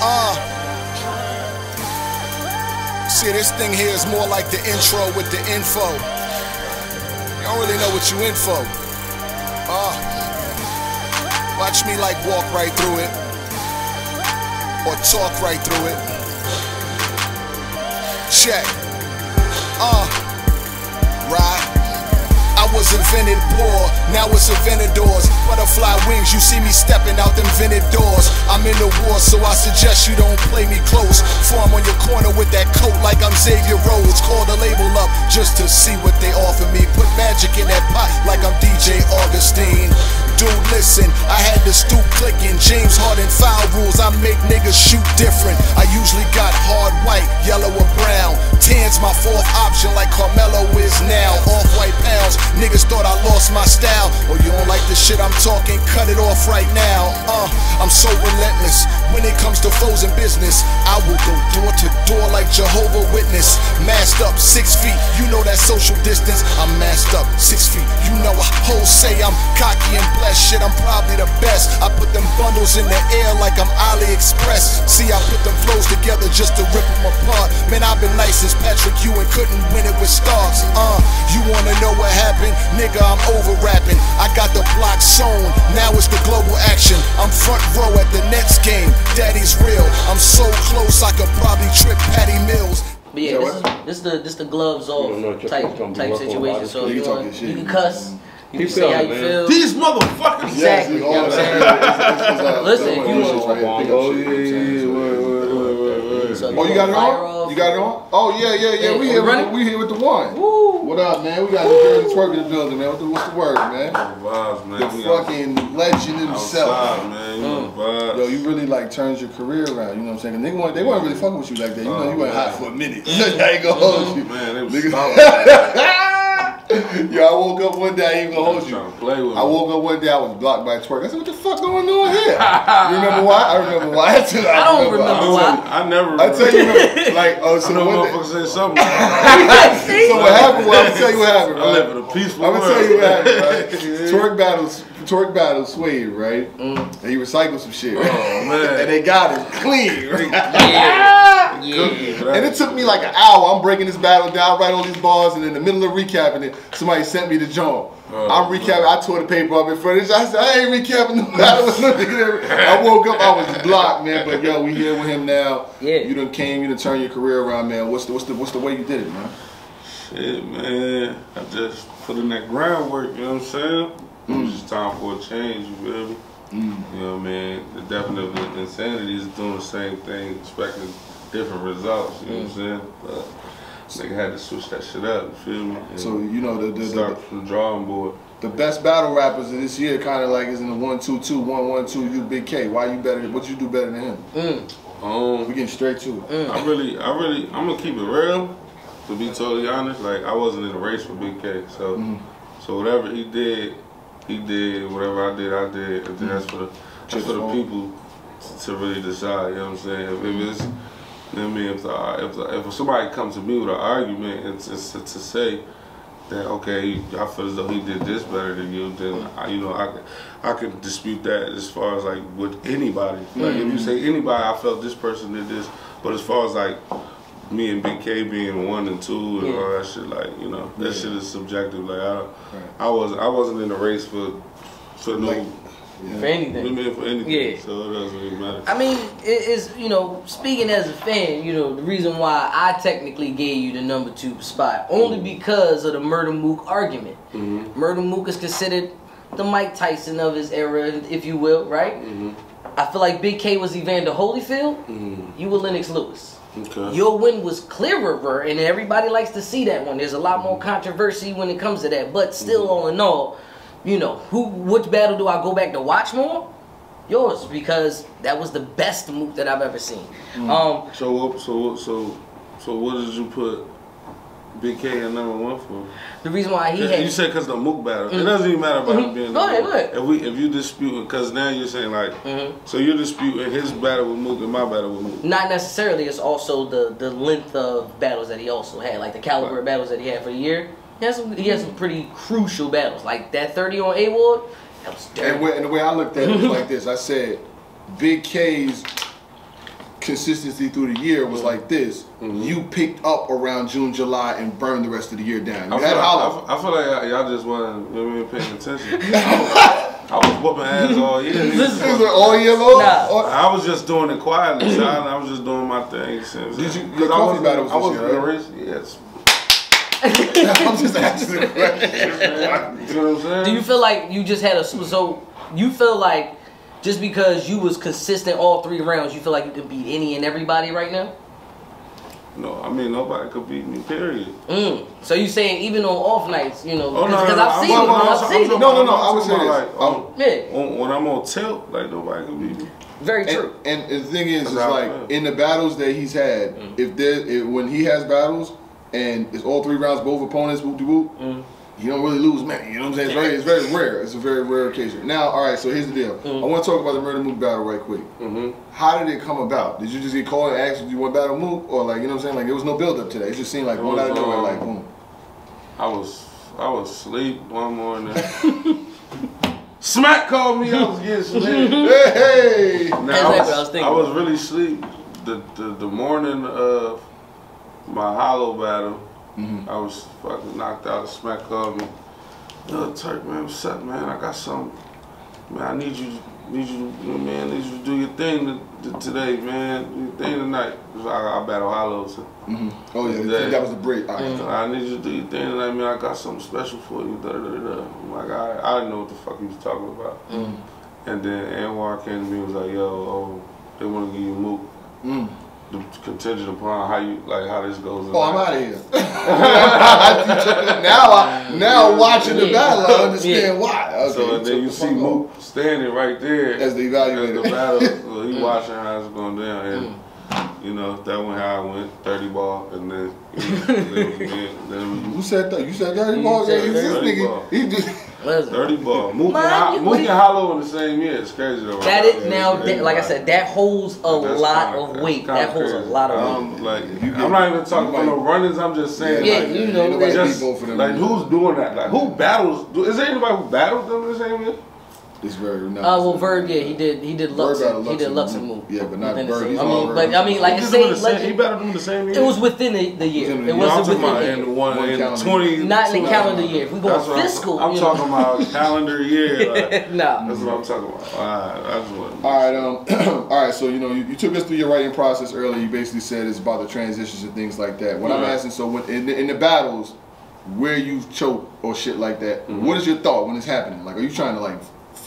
Uh. See, this thing here is more like the intro with the info. You don't really know what you in for. Uh. Watch me like walk right through it. Or talk right through it. Check. Uh. Right. Was invented poor, now it's invented doors. Butterfly wings, you see me stepping out them vented doors. I'm in the war, so I suggest you don't play me close. Form on your corner with that coat like I'm Xavier Rhodes. Call the label up just to see what they offer me. Put magic in that pot like I'm DJ Augustin. Dude, listen, I had to stoop clicking. James Harden foul rules, I make niggas shoot different. I usually got hard white, yellow or brown. Tan's my fourth option, like Carmelo is now. Off white pounds, niggas thought I lost my style. Or you don't like the shit I'm talking, cut it off right now. Uh, I'm so relentless when it comes to foes and business. I will go door to door like Jehovah Witness. Masked up six feet, you know that social distance. I'm masked up six feet, you know I whole say I'm cocky and blessed. Shit, I'm probably the best. I put them bundles in the air like I'm AliExpress. See, I put them flows together just to rip them apart. Man, I've been nice since Patrick Ewing couldn't win it with stars. Uh, you wanna know what happened? Nigga, I'm over rapping. I got the block sewn, now it's the global action. I'm front row at the Nets game. Daddy's real. I'm so close, I could probably trip Patty Mills. But yeah, this is, this is the this the gloves off know type folks gonna be type situation. So if You you want, talking shit. you can cuss. You can say how you feel. These motherfuckers. Exactly. you You know what I'm saying? saying? Listen, if you want- Oh, yeah, yeah, yeah. Oh, you got it fire on? Off. You got it on? Oh yeah, yeah, yeah. Hey, we here. we running? With, we here with the one. Woo. What up, man? We got the dirty Twork in the building, man. What the, what's the word, man? Vibes, man. The We out- fucking legend himself. outside, man. You know the mm. vibes. Yo, you really like turned your career around. You know what I'm saying? They weren't, they weren't really fucking with you like that. You oh, know, Oh, you went man. hot for a minute. I ain't gonna hold you. Man, they was Nigga. stalking. Yo, I woke up one day. I ain't gonna hold you. To play with I me. woke up one day. I was blocked by Twork. I said, "What the fuck going on here?" you remember why? I remember why. I, tell- I don't I, remember why. I never. I tell you, like, oh, I so know one day, motherfuckers something. so what happened? Well, I'm gonna tell you what happened. I live in a peaceful I'm world. gonna tell you what happened. Right? Twork battles, Twork Battle Suede, right? Mm. And he recycled some shit. Oh man. and they got it clean. Right? Yeah. Yeah. And it took me like an hour. I'm breaking this battle down, write all these bars, and in the middle of recapping it, somebody sent me the joint. Oh, I'm recapping. I tore the paper up in front of this. I said, I ain't recapping the battle. I woke up, I was blocked, man. But yo, we here with him now. Yeah. You done came, you done turned your career around, man. What's the what's the what's the way you did it, man? Shit, man. I just put in that groundwork, you know what I'm saying? It was just time for a change, you feel me? You know what I mean? The definition of insanity is doing the same thing, expecting different results, you know what I'm saying? But nigga had to switch that shit up, you feel me? And So you know the the, start the, from the drawing board. the best battle rappers of this year kind of like is in the one two two one one two. You Bigg K. Why you better? What you do better than him? Mm. Um, We getting straight to it. I really, I really, I'm gonna keep it real. To be totally honest, like I wasn't in a race for Bigg K, so Mm-hmm. so whatever he did, he did. Whatever I did, I did. And then that's for the that's for the people to really decide. You know what I'm saying? If, if it's, you know I mean, if the, if the, if somebody comes to me with an argument and to, to, to say that okay, I feel as though he did this better than you, then I, you know I I could dispute that as far as like with anybody. Like if you mm-hmm. say anybody, I felt this person did this, but as far as like me and Bigg K being one and two and Yeah. all that shit, like you know that shit is subjective. Like I, Right. I was I wasn't in the race for for no Like, For anything. women for anything, Yeah. so it doesn't really matter. I mean, it is you know, speaking as a fan, you know, the reason why I technically gave you the number two spot only because of the Murda Mook argument. Mhm. Murda Mook is considered the Mike Tyson of his era, if you will, right? Mhm. I feel like Big K was Evander Holyfield. Mhm. You were Lennox Lewis. Okay. Your win was clearer, and everybody likes to see that one. There's a lot more mm-hmm. controversy when it comes to that, but still, mm-hmm. all in all, you know, who which battle do I go back to watch more? Yours, because that was the best move that I've ever seen. Mm. Um, So? So? So so what did you put Bigg K at number one for? the reason why he had you had said because the Mook battle. It Mhm. doesn't even matter about Mhm. him being. Go ahead, the go ahead. If we if you dispute because now you're saying like Mhm. so you're disputing his battle with Mook and my battle with Mook. not necessarily. It's also the the length of battles that he also had, like the caliber Right. of battles that he had for the year. He had some. He had some pretty crucial battles, like that thirty on A Ward. That was And, dirty. way, and the way I looked at it was like this. I said, Bigg K's consistency through the year was like this, mm-hmm. you picked up around June, July, and burned the rest of the year down. You I had feel, hollow. I, I feel like y'all- y'all just wasn't you know, what I mean, paying attention. I was whooping ass all year. This is all year long. Nah. I was just doing it quietly, son. I was just doing my thing. Since, Did you- Cause your I coffee wasn't- battle was I wasn't year, right? risk- Yes. I'm just asking. You know what I'm saying? Do you feel like you just had a so you feel like just because you was consistent all three rounds, you feel like you could beat any and everybody right now? No, I mean nobody could beat me. Period. Mm. So you saying even on off nights, you know, Oh, no, because no, no, I've I'm seen talking it, about- I've seen talking. No, no, no, I was I would talking say about, this. Like, on- Yeah, on- when I'm on tilt, like nobody can beat me. very true. And, and the thing is, is That's how I like feel. in the battles that he's had, mm. if there, if, when he has battles and it's all three rounds, both opponents whoop de whoop, he don't really lose many. You know what I'm saying? It's very, it's very rare. It's a very rare occasion. Now, all right. So here's the deal. I want to talk about the murda mook battle right quick. Mm-hmm. How did it come about? Did you just get called and asked if you want battle mook, or like you know what I'm saying? Like there was no build up to that. It just seemed like It one out of was, nowhere, um, like boom. I was I was asleep one morning. Smack called me. I was getting smacked. Hey, hey. Now, That's I, was, what I was thinking. I was really asleep the, the the morning of my hollow battle. Mm-hmm. I was fucking knocked out. The smack called me. Yo, Turk, man, what's up, man? I got something. Man, I need you, need you, man, I need you to do your thing to, to today, man. Do your thing tonight. I, I battle hollow, so Oh yeah, that was the break. Right. Mm. I need you to do your thing tonight, man. I got something special for you. Da, da, da, da. I'm like, I, I didn't know what the fuck he was talking about. Mm. And then Anwar came to me and was like, yo, oh, they want to give you Mook. Mm. The contingent upon how you, like, how this goes. Oh, I'm out of here. now, I, now watching the battle, I understand Yeah. why. Okay, So and then you the see fuck. Mook standing right there As the evaluator. as the battle. so he watching how it's going down, and mm. you know that went how I went, thirty ball, and then you know, then, then, then Who said that? You said that? You ball? Yeah, said he's this 30 nigga. ball. He just. Listen, thirty ball. Mook Man, and, you- Mook and Hollow in the same year. It's crazy though. that right? now, that, like I said, that holds a That's lot kinda- of weight. kinda That holds a lot of weight. Um, like You I'm not even talking about might- no run-ins. I'm just saying, Yeah, like, you know, ain't nobody yeah. just beat both of them. like who's doing that? Like who battles? Is there anybody who battles them the same year? It's very. No, Uh, well, Verb, yeah, he did. He did Lux. battled He did Lux Lux and and Mook. Mook. Yeah, but not Within the Verb. same- He's I mean, Verb. but I mean, like I He say, battled the same- he legend, battled them the same year. it was within the, the year. Within the It year. No, wasn't within the the year. one, One in calendar. 20. Not in the calendar year. If we That's going what I'm- fiscal, I'm you talking about calendar year. Like, nah. that's what I'm talking about. Alright, I just want. All right, um, all right. So you know, you, you took us through your writing process earlier. You basically said it's about the transitions and things like that. When I'm asking, so when, in, the, in the battles where you've choked or shit like that, Mm-hmm. what is your thought when it's happening? Like, are you trying to like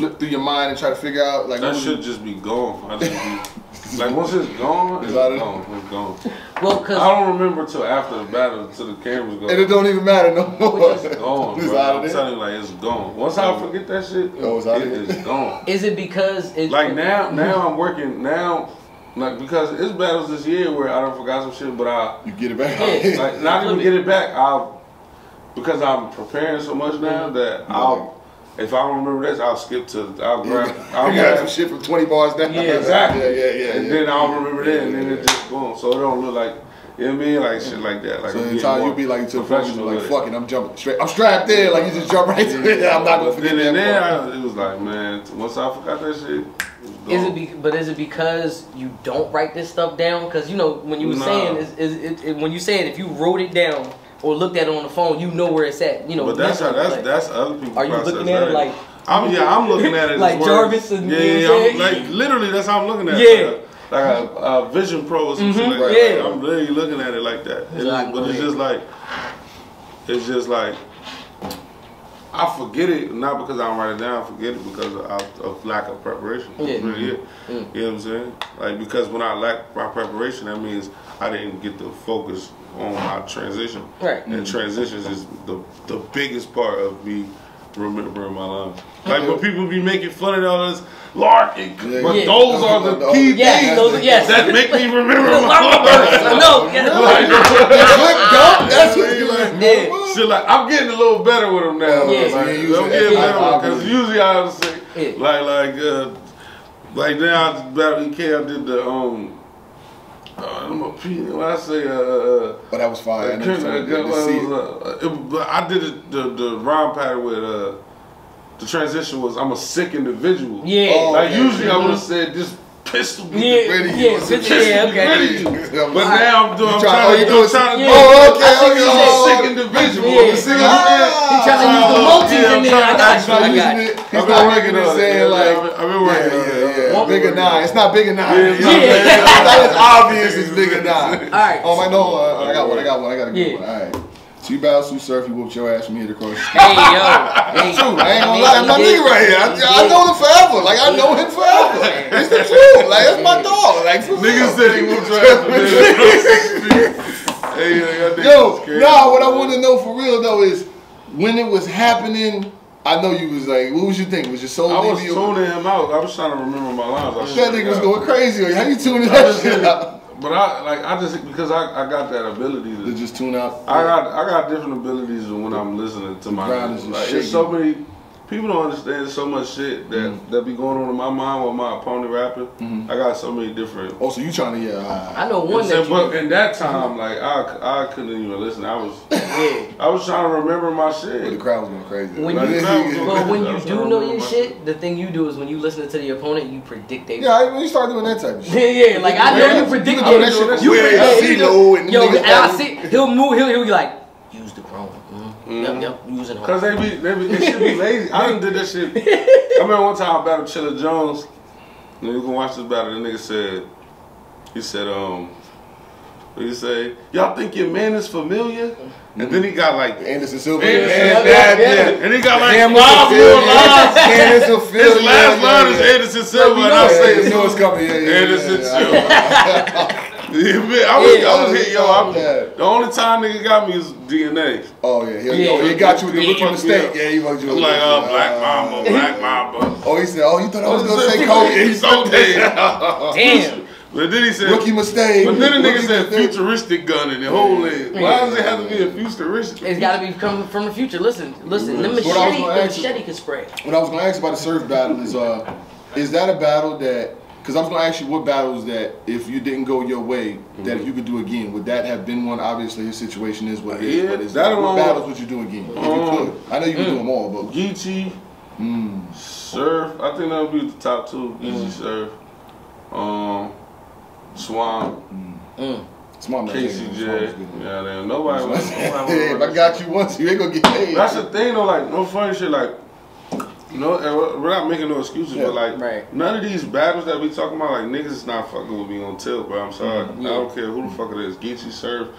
flip through your mind and try to figure out like That should just be gone. I just be, like once it's gone, it's It's out gone. It's gone. Well, cause I don't remember till after the battle, till the cameras go. and it don't even matter no more. It's gone, It's bro. out of I'm there. telling you, like it's gone. Once I oh. forget that shit, Oh, it's out it here. is gone. is it because it's Like now, now I'm working now, like because it's battles this year where I don't forgot some shit, but I You get it back. Yeah. like not even get it back. I because I'm preparing so much now that I'll if I don't remember this, I'll skip to I'll grab I'll I got some shit from 20 bars down. Yeah, exactly. Yeah, yeah, yeah. and yeah. then I'll remember that, and then Yeah, it just boom. So it don't look like you know what I mean, like shit like that. Like So I'm the getting time more you be like to the point professional like with it. fuck it, I'm jumping straight. I'm strapped in, like you just jump right to it. I'm not gonna forget then and that. then part. I, it was like, man, once I forgot that shit, it was Is it be, but is it because you don't write this stuff down? Because you know when you were Nah. saying is, is it, it, when you saying if you wrote it down or looked at it on the phone, you know where it's at. You know. But that's how that's like- that's other people's Are you process. looking at it like- I'm yeah, I'm looking at it Like as. Jarvis and- yeah, yeah, I'm I'm, like literally that's how I'm looking at Yeah. it. Like, like a, a Vision Pro or some mm-hmm. shit like that. yeah. I'm literally looking at it like that. It but it's just like it's just like I forget it not because I don't write it down. I forget it because of, of lack of preparation. That's Yeah. really it. You mm-hmm. know what I'm saying? Like because when I lack my preparation, that means I didn't get the focus on my transition. Right. And mm-hmm. transitions is the the biggest part of me remembering my lines. Like when mm-hmm. people be making fun of all this larking, Yeah, but yeah. those are the The- key Yes, things those yes. that make me remember I my lines. know. Yeah. Good dunk, that's what you like. Yeah. So like I'm getting a little better with them now. Yeah. Like, Yeah, I'm getting that's better because usually I would say Yeah. like like uh like now I battle EK I did the um uh, I'm a P when I say uh, uh But that was fine. I uh, you told me to see it. uh, it- I did it, the the rhyme pattern with uh the transition was I'm a sick individual. Yeah. Oh, Like okay. usually I would have said just pistol. Yeah, Ready, yeah, what's the pistol, yeah, okay. Ready. But now I'm doing. I'm You trying, oh, you I'm doing trying to yeah. Oh, okay, I see okay. you a sick individual. Yeah. You see what. I'm saying? He trying to use the Oh, multis yeah, in I'm there. trying I got He's you. I got using you. He's I've not been making working it on saying like, I've been- I've working yeah, on it. yeah, yeah. One- Bigger nine. It's not bigger nine. Yeah, It's it's not not bigger bigger nine. It's not as obvious as bigger nine. All right. Oh my no, uh, I got one. I got one. I got a good Yeah. one. All right. So you battle Tsu Surf, you whooped your ass from here to cross. the street. Hey yo, hey, True, I ain't gonna He- lie, that's my he nigga right here. I, I know him forever. Like I know him forever. It's the truth. Like that's my dog. Like for Nigga real. said he whooped your ass from here across the street. Hey, yo, y'all niggas Yo, is crazy. nah, what I want to know for real though is when it was happening. I know you was like, what was you think? Was your soul I was you? tuning him out. I was trying to remember my lines. I That nigga was going crazy. How you tuning I that shit did- out? But I like I just because I, I got that ability To to just tune out. I got I got different abilities when I'm listening to my. Like, there's so many people don't understand so much shit that Mm-hmm. that be going on in my mind while my opponent rapping. I got so many different. Oh, so you trying to yeah? Uh, I know one that but in that time, like I, I couldn't even listen. I was I was trying to remember my but the crowd was going crazy. When Like, you, the but when you do know your my shit, the thing you do is when you listen to the opponent, you predict they. yeah, I- when you start doing that type of Yeah, shit. yeah, like I know Yeah. you predict You know that shit You weird. predict- I see you know- low Yo, and I see he'll move. He'll he'll be like, use the chrome. Mm, Yep, yep, using home. Cause they be, they be, they should be lazy. I done did that shit. I remember one time I battled Chilla Jones. And you can watch this battle. The nigga said, he said, um, what he say? Y'all think your man is familiar? And then he got like, Anderson Silva. Anderson, yeah, yeah, yeah, yeah. and he got like Damn, five more lines. Anderson Silva. His last yeah, line is. Anderson Silva, you and know I it. say, Yeah, you know it's coming. Yeah, yeah, Anderson yeah, yeah. Silva. Yeah, man, I was, I was hit, yo. I, Yeah. the only time nigga got me is DNA. Oh yeah, he, Yeah. oh, he got you with the He rookie fucked me mistake. Yeah, he fucked you. I'm like, the- oh, Black uh, Black Mamba. Oh, he said, oh, you thought I was gonna say is- Kobe? He's so dead. Damn. But then he said, Rookie mistake. but then the nigga said mistake. futuristic gun in the whole leg. Why does it have to be a futuristic? It's got to be coming from the future. Listen, listen. The What I was machete, gonna the ask you- machete can spray. What I was gonna ask about the surf battle is, uh, is that a battle that? Because I was gonna ask you what battles that if you didn't go your way, that if you could do again, would that have been one? Obviously, his situation is what it is. Yeah, but is that what battles would you do again if you Um, could? I know you can do them all, but Geechi, mm, Surf, I think that would be the top two. Eazy Surf, um, Swamp, Mm. smart man. KCJ. Yeah, then nobody. was- nobody Hey, if I got you once, you ain't gonna get paid. That's the thing though, like no funny shit, like no, we're not making no excuses, Yeah. but like Right. none of these battles that we talking about, like niggas is not fucking with me on tilt, bro. I'm sorry, Mm-hmm. I don't care who the fuck it is, Geechi Surf,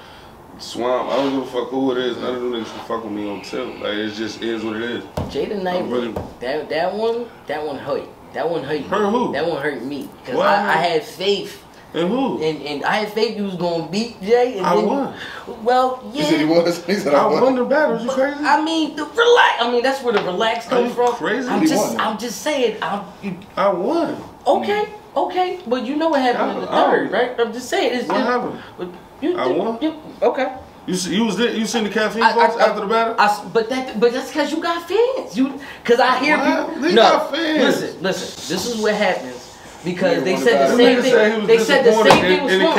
Swamp, I don't give a fuck who it is. None of them niggas can fuck with me on tilt. Like it just is what it is. Jada Knight, really- that that one, that one hurt. That one hurt. Hurt who? That one hurt me because I, I had faith. And who? And, and I had faith you was gonna beat Jay. And I then, won. Well, He said he yeah. was. He said I I won was. the battles. You crazy? I mean, the relax. I mean, that's where the relax comes from. crazy? I'm just, won. I'm just saying. I'm you, I won. okay, okay. But you know what happened in the I- I- third, right? I'm just saying. It's, What it's- happened? You, I won? You, okay. You see, you was there, you seen the caffeine I- I- folks I- after the battle? I s but that, but that's because you got fans. You, because I hear What? people. They no, got fans. listen, listen. This is what happens because they said the same thing. said he was They said the same thing in, with the Swamp.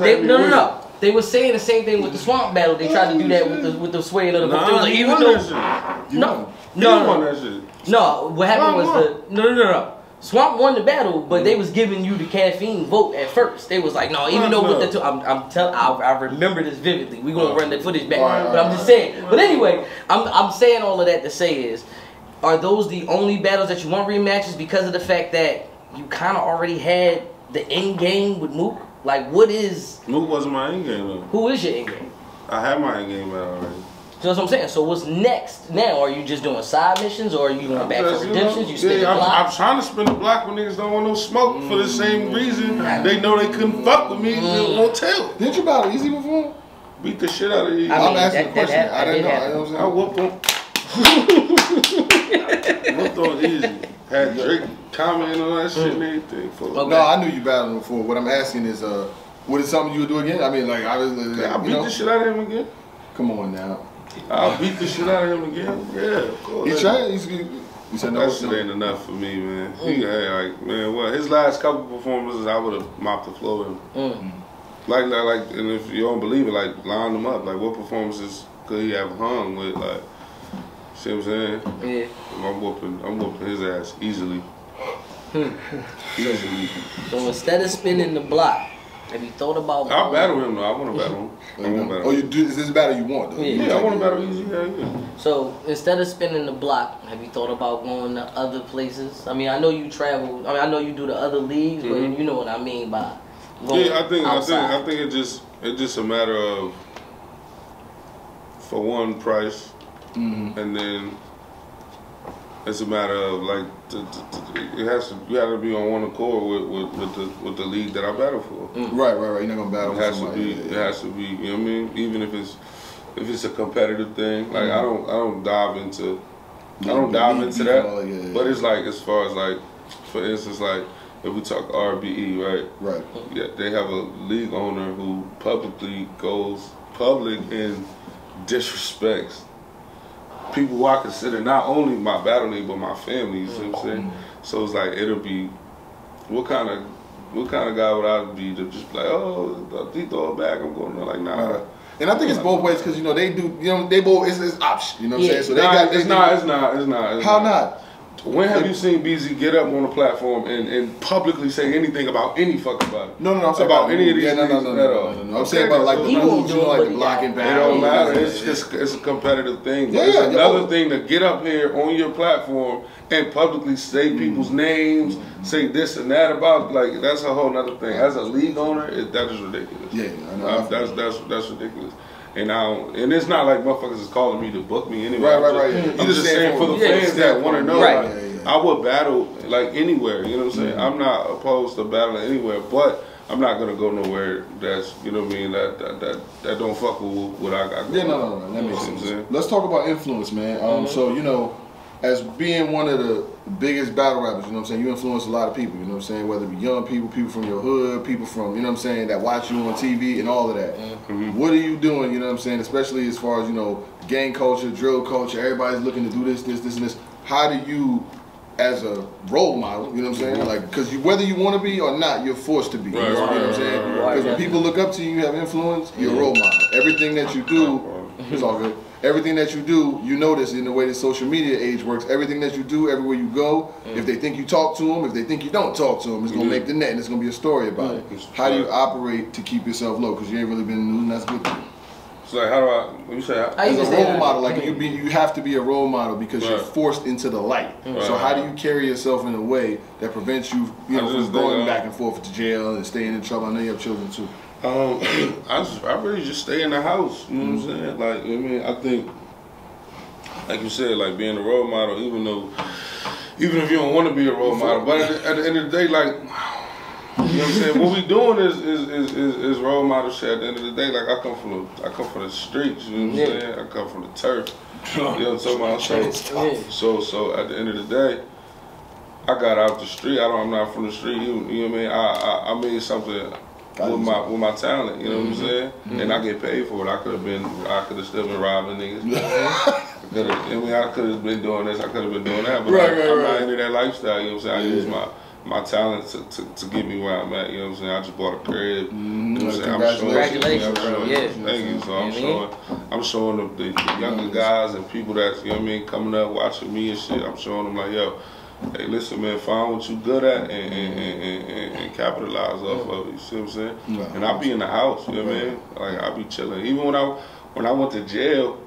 They, no, no, no. They were saying the same thing with the swamp battle. They tried to do that with the with the swaying of the Nah, like, even though no, no, no, no. What happened was the no, no, no, no. Swamp won the battle, but they was giving you the caffeine vote at first. They was like, no, even though with the two, I'm, I'm telling, I, I remember this vividly. We gonna run the footage back, but I'm just saying. But anyway, I'm, I'm saying all of that to say is, are those the only battles that you want rematches because of the fact that you kind of already had the end game with Mook? Like, what is Mook wasn't my end game though. who is your end game? I had my end game out already. So that's what I'm saying. So what's next now? Are you just doing side missions, or are you going back Just, for you know, redemptions? You spin yeah, the I'm, block? I'm trying to spin the block when niggas don't want no smoke for the mm. same reason. They know they couldn't fuck with me. They mm. won't tell. Didn't you battle Eazy before? Beat the shit out of you. I I'm mean, asking that- a question. that hap- I didn't know. that I did know what I I'm whooped them. whooped on Eazy. Had Drake comment on that shit and everything. For saying. No, I knew you battled before. What I'm asking is, uh, what is something you would do again? I mean, like, obviously, like, I you beat know, the shit out of him again. come on now. I'll beat the shit out of him again. Yeah, of course. You tried? You, you said no. That shit ain't enough for me, man. He had like, man, what his last couple performances, I would have mopped the floor with him. Mm. Like, like, like, and if you don't believe it, like, line them up. Like, what performances could he have hung with? Like, see what I'm saying? Yeah. I'm whooping, I'm whooping his ass easily. Easily. So instead of spinning the block, have you thought about? I'll battle him though. I want to battle him. I want to battle Oh, you do? Is this battle you want though? Yeah. Yeah, I want to battle Eazy. Yeah, yeah. So instead of spinning the block, have you thought about going to other places? I mean, I know you travel. I mean, I know you do the other leagues, but you know what I mean by going Mm-hmm. Yeah, I think outside. I think I think it just it's just a matter of for one price, Mm-hmm. and then it's a matter of like t- t- t- it has to you have to be on one accord with, with, with the with the league that I battle for. Right, right, right. You're not gonna battle It with has to be yeah, it has to be you know what I mean even if it's if it's a competitive thing like Mm-hmm. I don't I don't dive into I don't dive into that and yeah, yeah. but it's like as far as like for instance like if we talk RBE right Right. yeah, they have a league owner who publicly goes public and disrespects people who I consider not only my battle league but my family. You see what I'm saying? Mm-hmm. So it's like it'll be what kind of what kind of guy would I be to just be like, oh, he throw it back, I'm going there like nah. Right. And I think it's both ways because you know they do. You know they both. It's, it's option. You know what I'm Yeah. saying? So they Nah, got. it's they- not, it's not, it's not. It's How not? When have you seen BZ get up on the platform and, and publicly say anything about any fucking body? No, no, no. I'm saying about any of these Yeah, no, no, leagues no, at no, no, no, no. I'm saying about like the He won't moves, do you know, it, like the he blocking got- It don't matter. It's, it's it's a competitive thing. Yeah, it's yeah, another yo. thing to get up here on your platform and publicly say Mm. people's names, say this and that about like that's a whole nother thing. As a league owner, it, that is ridiculous. Yeah, I know. Uh, that's that's that's ridiculous. And now, and it's not like motherfuckers is calling me to book me anyway. Right, I'm right, just- right, yeah. I'm You just just saying saying for the yeah, fans that want to know, Right. like, Yeah, yeah. I would battle like anywhere. You know what I'm saying? Mm-hmm. I'm not opposed to battling anywhere, but I'm not gonna go nowhere that's you know what I mean that that that, that don't fuck with what I got. Yeah, going no, no, no, that You makes know what I'm sense. Let's talk about influence, man. Um, so you know, as being one of the biggest battle rappers, you know what I'm saying, you influence a lot of people. You know what I'm saying, whether it be young people, people from your hood, people from you know what I'm saying that watch you on TV and all of that. Mm-hmm. What are you doing? You know what I'm saying, especially as far as you know, gang culture, drill culture. Everybody's looking to do this, this, this, and this. How do you as a role model, you know what I'm saying? Mm-hmm. Like, because you, whether you want to be or not, you're forced to be. you Right, know right, what I'm saying? right, right. Because when people look up to you, you have influence, you're a role model. Everything that you do, it's all good. Everything that you do, you notice in the way the social media age works. Everything that you do, everywhere you go, if they think you talk to them, if they think you don't talk to them, it's gonna Yeah. make the net and it's gonna be a story about it. How do you operate to keep yourself low? Because you ain't really been in the news, and that's good. It's like how do I? When you say how, I As a say role that. model, like you be, you have to be a role model because you're forced into the light. So Right. how do you carry yourself in a way that prevents you, you know, from going uh, back and forth to jail and staying in trouble? I know you have children too. Um, I just, I really just stay in the house. You know what I'm saying? Like, I mean, I think, like you said, like being a role model, even though, even if you don't want to be a role model, but at the, at the end of the day, like, you know what I'm saying? what we doing is is, is is is role model shit. At the end of the day, like I come from the I come from the streets. You know what I'm Yeah. saying? I come from the turf. You know what I'm talking about? So, so so at the end of the day, I got out the street. I don't. I'm not from the street. You, you know what I mean? I I, I made something with my with my talent. You know what I'm saying? And I get paid for it. I could have been. I could have still been robbing niggas. I could have. I mean, I could have been doing this. I could have been doing that. But Right, I, right, I'm right. not into that lifestyle. You know what I'm saying? I use my my talent to, to, to get me where I'm at. You know what I'm saying? I just bought a crib. You know what I'm saying? I'm showing- Congratulations, I'm showing- yeah. Thank you. So I'm Mhm. showing. I'm showing the, the, the younger guys and people that you know what I mean coming up watching me and shit. I'm showing them like yo. Hey, listen, man. Find what you good at and, and, and, and, capitalize off of it. You see what I'm saying? Right. And I'll be in the house. You know what I mean? Like I'll be chilling. Even when I when I went to jail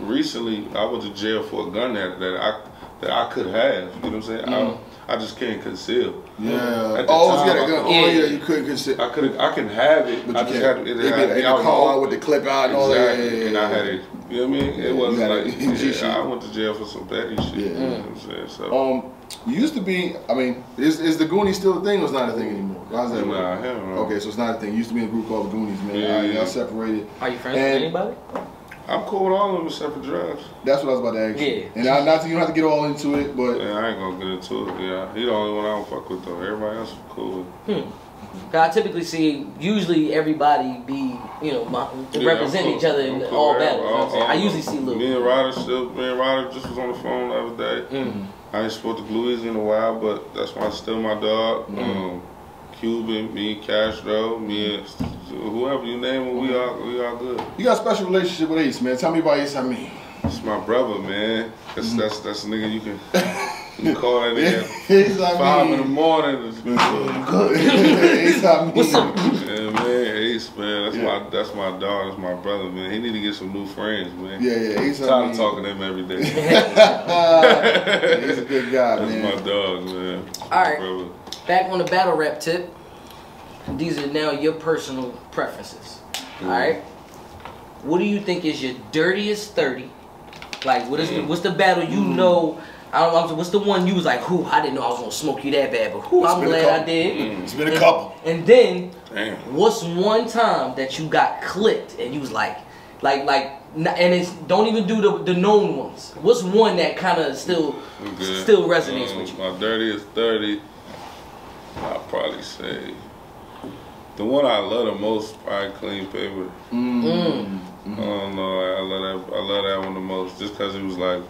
recently, I went to jail for a gun that that I that I could have. You know what I'm saying? I, mm. I just can't conceal. Yeah. At the Oh, time, yeah, I gun. Oh, yeah, Yeah. you couldn't conceal. I could I can have it. But I you just can't. had it, They it be had to in be out car with the clip out and all that. Exactly. Yeah, yeah, And I yeah. had it. You know what I mean? It you wasn't like it yeah. I went to jail for some petty shit. Yeah. You know what I'm saying? So Um, you used to be. I mean, is is the Goonies still a thing or it's not a thing anymore? How's that? Nah, work? hell no. Okay, so it's not a thing. You used to be in a group called the Goonies, man. Yeah, All right, yeah. y'all separated. Are you friends And- with anybody? I'm cool with all of them except for drugs. That's what I was about to ask you. Yeah. And I, not to, you don't have to get all into it, but Yeah, I ain't gonna get into it. Yeah, he the only one I don't fuck with though. Everybody else is cool with. 'Cause I typically see usually everybody be you know my, to Yeah, represent cool. each other I'm in cool all with battles. You know what I'm? I usually see Lou. Me and Ryder still. Me and Ryder just was on the phone the other day. Mm-hmm. I ain't spoke to Louis in a while, but that's why I still my dog. Mm-hmm. Um, Cuban, me, Castro, me, and whoever you name it, we all we all good. you got a special relationship with Ace, man. Tell me about Ace. I mean, It's my brother, man. That's Mm-hmm. that's that's a nigga you can You call that nigga It's not five me. in the morning. It's been It's not me. What's up? my that's my dog, that's my brother, man. He need to get some new friends, man. Yeah, yeah. He's I'm tired of talking to him every day. He's a good guy, That's man. my dog, man. All right. Brother. Back on the battle rap tip. These are now your personal preferences. All right. Mm. What do you think is your dirtiest thirty? Like, what is the, mm. what's the battle you mm. know? I don't know. What's the one you was like, "Who? I didn't know I was gonna smoke you that bad, but who? I'm glad I couple. did." It's been a couple. And then, Damn. what's one time that you got clipped and you was like, like, like, and it's don't even do the the known ones. What's one that kind of still I'm still resonates Um, with you? My dirtiest 30, I'll probably say. The one I love the most, probably Clean Paper. Mm. I don't know, I love that. I love that one the most, just cause it was like.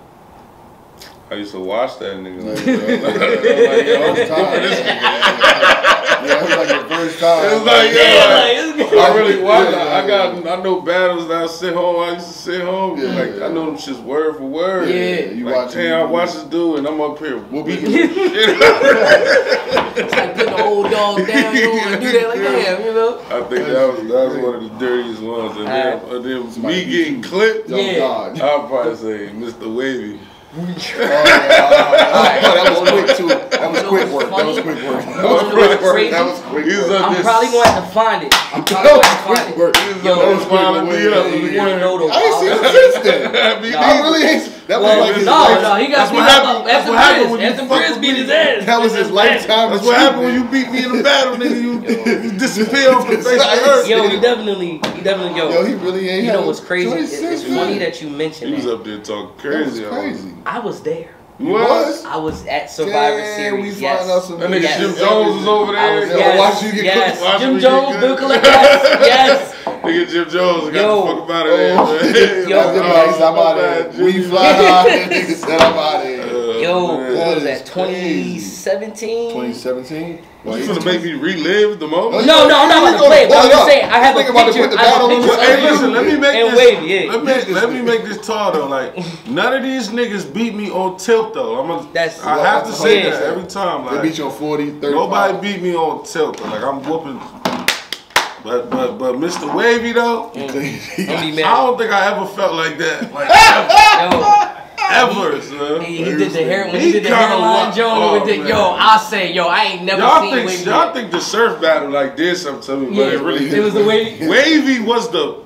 I used to watch that nigga. Like, Like, yo, it's time. Yeah, it was like your first time. It was like, Yeah, yeah, like, I really watched. Yeah, I yeah, got. I know battles that I sit home. I used to sit home. Yeah, like yeah. I know them shits word for word. Yeah. you like, watch damn, I watch this dude, and I'm up here We'll be beating the shit It's like putting the old dog down. You don't want to do that like damn, you know? I think that was that was one of the dirtiest ones. And then, and then me getting clipped, Yeah. Oh, I'll probably say Mr. Wavy. Oh, yeah, that was quick too. That was quick work. That was quick work. You know what's crazy? That was quick work. I'm there. probably gonna have to find it. I'm probably gonna have to find quick it. work. Yo, up there smiling me up. You wanna know the I ain't seen him wild- since then. I really ain't. That was Well, like his no, life- no, he got That's beat what up. happened- that's After what happened when Brizz, you after fuck with beat me. his ass. That was his lifetime. That's what happened when you beat me in the battle, nigga. You, you disappear off the face of the earth. Yo, he definitely, he definitely, yo. Yo, he really ain't. you had know what's crazy? It's, since funny that you mentioned He was that. up there talking That was crazy. crazy. I was there. You was? was? I was at Survivor Damn, we Series. find out Yes. some That nigga Yes. Jim Jones was over there. was, Yo, yes, watch you get yes. cooked. Jim Jones, get Bill cooked. Yes, yes. Nigga Jim Jones got Yo. the fuck up out of there, man. Yo. After Oh, I'm out of there. We fly high. Nigga said I'm out of here. Uh, Yo, man. what was That that? is crazy. 2017. 2017. You finna make me relive the moment? No, no, I'm not about to play it. But I'm just saying, I have a Think about to picture. put the I have battle a on picture Hey, listen, let me make and this. Wavy. Yeah. Let me let me make this tall though. Like none of these niggas beat me on tilt though. I'm gonna. That's- I have to say Yeah. that every time. They beat you on 40, 35. nobody beat me on tilt. Though. Like I'm whooping. But but but Mr. Wavy though, mm. Don't I don't think I ever felt like that. Like Yo, ever, son. he, he did the hair when he, He did the hairline wa- oh, with the yo. I say yo, I ain't never Y'all seen think Wavy. y'all yet. think the surf battle like did something to me, yeah, but it really it was the way. Wavy was the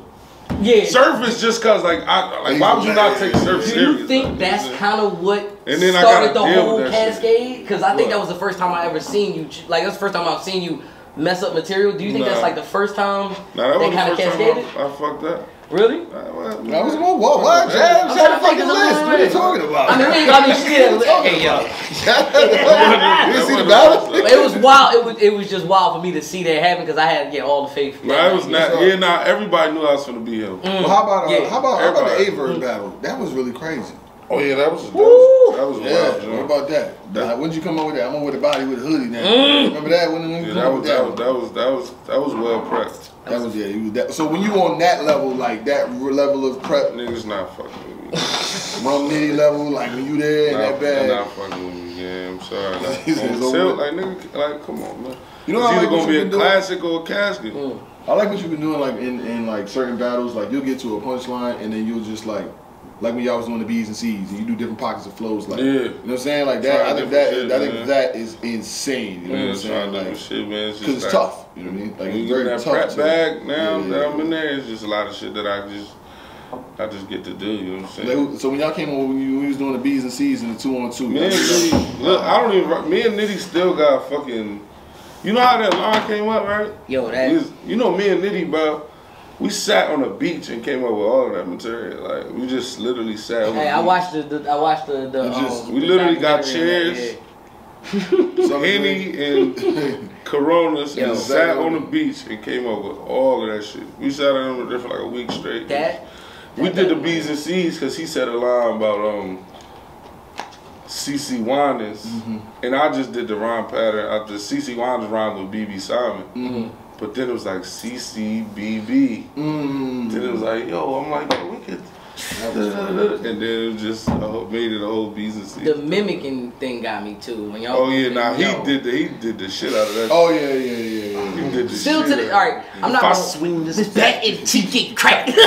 Yeah. surf is just cause like I like why would you not take surf Do you think Like, that's kind of what And then I started the whole with that shit. cascade? Because I think What? that was the first time I ever seen you. Like that's the first time I've seen you mess up material. Do you think Nah. that's like the first time Nah, that was kind of cascaded? I, I fucked up. Really? That was what? What? What? Jab, I'm jab, trying to fucking think of list. What are you talking about? I mean, I mean, she did. a- Hey, yo. you see the battle? It was wild. It was it was just wild for me to see that happen because I had yeah all the faith. Nah, it was not. Yeah, nah. Everybody knew I was gonna be him. Well, how about uh, Yeah. how about how about the Everybody. Averb battle? That was really crazy. Oh yeah, that was that Woo! was, that was Yeah, wild. what about that? That- Like, when did you come up with that? I'm on with a body with a hoodie now. Mm. Remember that? When, when Yeah, that was that was that was that was that was well prepped. That was yeah. You was that. So when you on that level, like that level of prep, Niggas not fucking with me. rum nitty level, like when you there in Not, that they're bag. not fucking with me. Yeah, I'm sorry. Like, He said over like nigga, like come on, man. You know it's I either like what gonna be you a been doing? classic or a casket. I like what you've been doing, like in, in like certain battles. Like you'll get to a punchline, and then you'll just like, like when y'all was doing the B's and C's, and you do different pockets of flows. Like, Yeah. you know what I'm saying? Like that. Try I think that. shit, I think man. that is insane. You know Man, what I'm saying? to do Like, shit, man. It's because just it's tough. You know what I mean? Like When it's you very get that tough. prep bag now Yeah, that I'm in there, it's just a lot of shit that I just I just get to do. You know what I'm saying? Like, so when y'all came on, when you, when you was doing the B's and C's and the two on two, Me and Nitty, look, I don't even. Me and Nitty still got fucking. You know how that line came up, right? Yo, that you know, me and Nitty, bro. We sat on the beach and came up with all of that material. Like we just literally sat. On Hey, the I beach. watched the, the I watched the the. You just- um, we the literally got documentary on chairs. Some Henny and Coronas Yo. and sat on the beach and came up with all of that shit. We sat on there for like a week straight. yeah. That. we that- did the that- B's and C's because he said a line about um CC Winans, Mm-hmm. and I just did the rhyme pattern. I just CC Winans rhymed with BB Simon, Mm-hmm. But then it was like CC BB. Mm. Then it was like, yo, I'm like, yo, we could. That was funny. and then it was just a whole, made it a whole business. The mimicking thing got me too. When y'all. Oh yeah, now he yo. did the he did the shit out of that. Oh yeah, yeah, yeah, yeah. he did the Still to shit the all right. I'm not If I gonna swing this this back and teeth get cracked.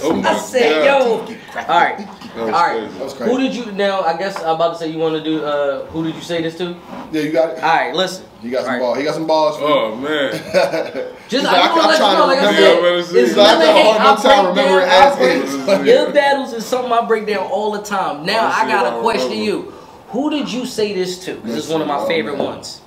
Oh my I said, God. yo. All right, That all was right. crazy. That was crazy. Who did you now? I guess I'm about to say you want to do. Uh, who did you say this to? Yeah, you got it. All right, listen. He got some All right. balls. He got some balls. For. Oh man. Just He's I like, just want to let I'm you know, like I trying to said, remember. it's Yeah, He's like, I nothing. got a Hey, hard I time break remembering down. I ass break- games. Battles is something I break down all the time. Now Oh, I gotta question remember. you. Who did you say this to? This is one of my favorite man. ones.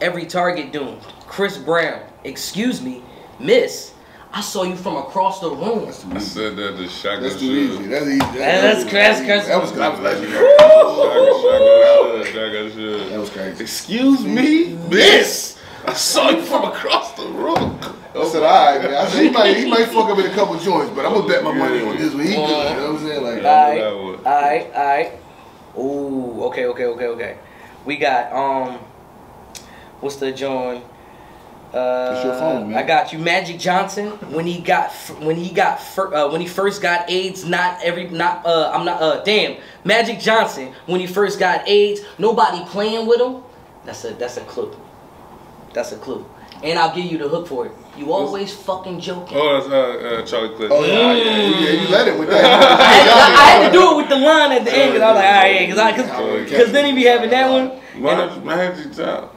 Every target doomed. Chris Brown. Excuse me, Miss. I saw you from across the room. That's I said that the Shaka That's too easy. That's easy. That's crazy, crazy. That was that was legendary. Shaka, Shaka, Shaka. That was crazy. Excuse me, miss. I saw you from across the room. I said, all right, man. I said, he might, he might fuck up in a couple joints, but I'm gonna bet my money on this one. He good. You know what I'm saying? Like, all right, all right, all right. Ooh, okay, okay, okay, okay. We got um, what's the joint? Uh, It's your phone, man. I got you, Magic Johnson. When he got when he got uh, when he first got AIDS, not every not uh I'm not uh damn Magic Johnson when he first got AIDS, nobody playing with him. That's a that's a clue. That's a clue. And I'll give you the hook for it. You always fucking joking. Oh, that's uh, uh, Charlie Clips. oh yeah, yeah, yeah, you let it with I, had, that. I had to do it with the line at the end because I was like, all right, because I, cause, cause then he be having that one. Magic, Magic Johnson.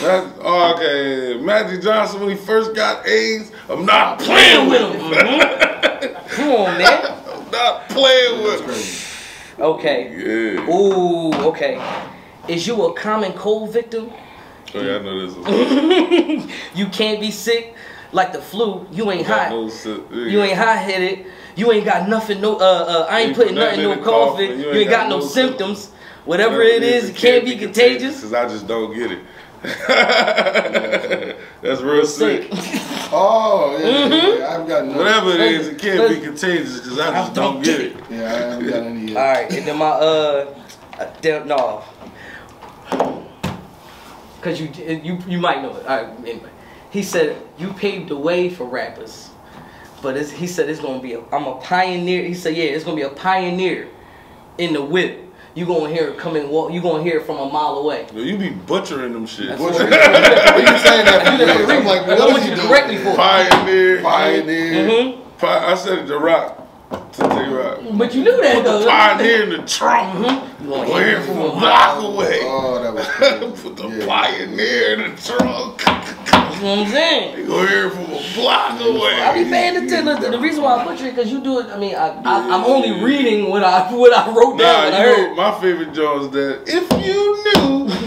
Magic, oh, okay. Magic Johnson, when he first got AIDS, I'm not playing with him. Mhm. Come on, man. I'm not playing with That's him. Okay. Yeah. Ooh, okay. Is you a common cold victim? Oh, yeah, I know this one. You can't be sick like the flu. You ain't hot. No, si- You ain't hot headed. You ain't got nothing. No, uh, uh I ain't ain't putting nothing nothing no in the coffin. coffin. You ain't got no symptoms. Whatever Whatever it is, it can't be contagious. Because I just don't get it. That's real sick. Oh, yeah, yeah, yeah. I've got no. Whatever it is, it can't be contagious because I just don't get it. Yeah, I haven't got any All yet. right, and then my uh, uh damn, no, cause you you you might know it. All right, anyway, he said you paved the way for rappers, but it's, he said it's gonna be a I'm a pioneer. He said yeah, it's gonna be a pioneer in the whip. You gonna hear it coming. You gonna hear it from a mile away. Yo, you be butchering them shit. What you, what you saying that for? that for me? I'm like, I what want you to correct me for. Pioneer. Pioneer. Mm-hmm. Pi- I said it to Rock. To Tay Roc. But you knew that though. The Pioneer in the trunk. Mm-hmm. You gonna Go hear it from a block mile. away. Oh, that was. Put the Yeah. pioneer in the trunk. You know what I'm saying? You go here from a block away. I be paying attention. The, the reason why I butcher it because you do it. I mean, I, I I'm only reading what I what I wrote down. Nah, I heard. know, my favorite joke is that if you knew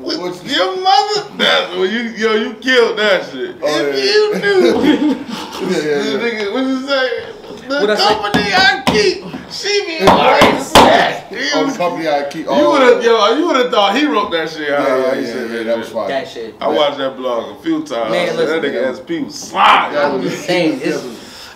What's- your mother, that well, you yo, you killed that shit. Oh, if yeah. you knew, Yeah, the yeah, yeah. nigga, what you say? The What I say? company I keep, she be like that. Oh, the company I keep. Oh, You would have, yo, you would have thought he wrote that shit. Yeah, how yeah, he yeah, said yeah, that was shit. fire. that shit. I watched that blog a few times. Man, listen, that nigga man. has people slide. That was Saying it's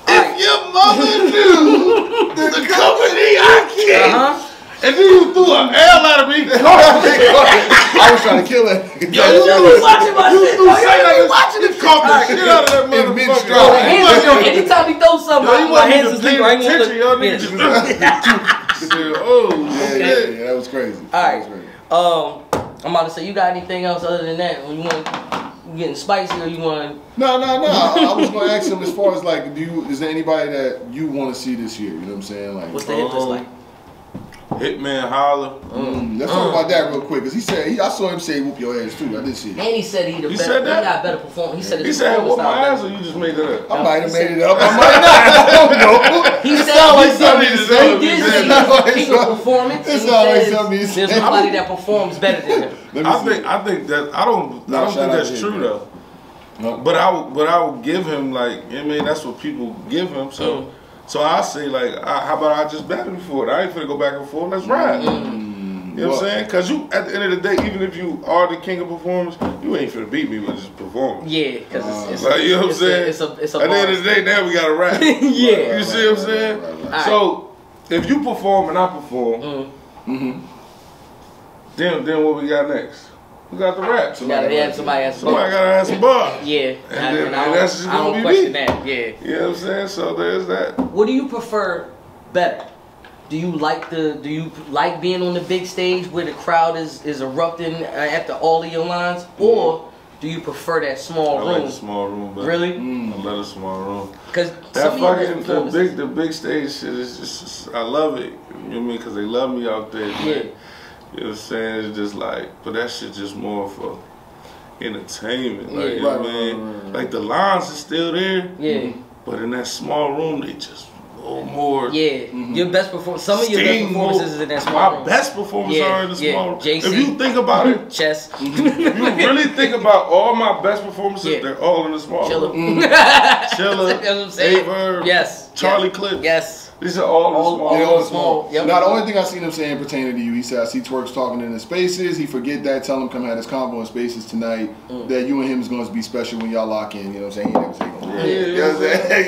If your mother knew the company I keep, uh huh. And then you threw an L out of me. I was trying to kill that. Yo, you You was was watching my shit. You Oh, say you like was watching you this caught the shit. shit out of that In mid-stride. motherfucker. My hands, yo, anytime he throws something, Yo, you my wasn't hands even is sleeping. I paying ain't gonna attention. Y'all niggas look. just oh Yeah, yeah, yeah, that was crazy. All That right. was crazy. Um, I'm about to say, you got anything else other than that? When you want getting spicy or you want? No, no, no. I, I was going to ask him as far as like, do you? Is there anybody that you want to see this year? You know what I'm saying? Like, What's the hit list Um, like? Hitman Holla. Mm, let's talk about that real quick because he said he, I saw him say "whoop your ass" too. I did see it. And he said he the He better. said that? He got better performance. He said his He said, performance "What my ass?" Or you just made that up? I might have made said- it up. I might not. I don't know. He said sound he said- said. He did say sound like he's king of something- performance. it and he sound like says something he There's said. nobody that performs better than him. I see. think I think that I don't No, I don't think that's to true him, though. No. But I would but I would give him like I mean that's what people give him. So Mm. So I say like I, how about I just battle before it? I ain't finna go back and forth. Let's ride. Mm. You know what Well- I'm saying? Cause you at the end of the day, even if you are the king of performance, you ain't finna beat me with just performance. Yeah, because it's, it's, Like you know what I'm it's saying? A, it's a it's a at the end of the day, now we gotta rap. yeah. You see what I'm saying? Right, right, right. So if you perform and I perform, Mm. Mm-hmm. then then what we got next? We got the rap. You gotta have somebody has Somebody gotta have some bars. Yeah, And and, then- and I and don't, that's just I gonna be question me. that. Yeah. You know what I'm saying? So there's that. What do you prefer better? Do you like the? Do you like being on the big stage where the crowd is is erupting uh, after all of your lines, or do you prefer that small I room? like the small room, but Really? I love the small room. Because That some of fucking the big the big stage shit is just I love it. You know what I mean? Because they love me out there. man. Yeah. You know what I'm saying? It's just like, but that shit just more for entertainment. Like, Yeah. you know what I mean? right, right. Like the lines are still there, Yeah, but in that small room, they just a more. yeah. Mm-hmm. Your best performance. Some of your best performances more. is in that My small room. best performances Yeah, are in the yeah. small room. JC. If you think about it, Chess. if you really think about all my best performances, Yeah. they're all in the small Chiller. room. That's Chiller, what I'm saying. Aye Verb, Yes. Charlie yes. Clips. Yes. These are all, All- the small all They rooms. all the small, small. yep. Now the only thing I seen him saying pertaining to you, he said I see Tworks talking in the spaces. He forget that. Tell him come have this combo in spaces tonight. Mm. That you and him is going to be special when y'all lock in. You know what I'm saying? He never say no. Yeah, You know what I'm saying?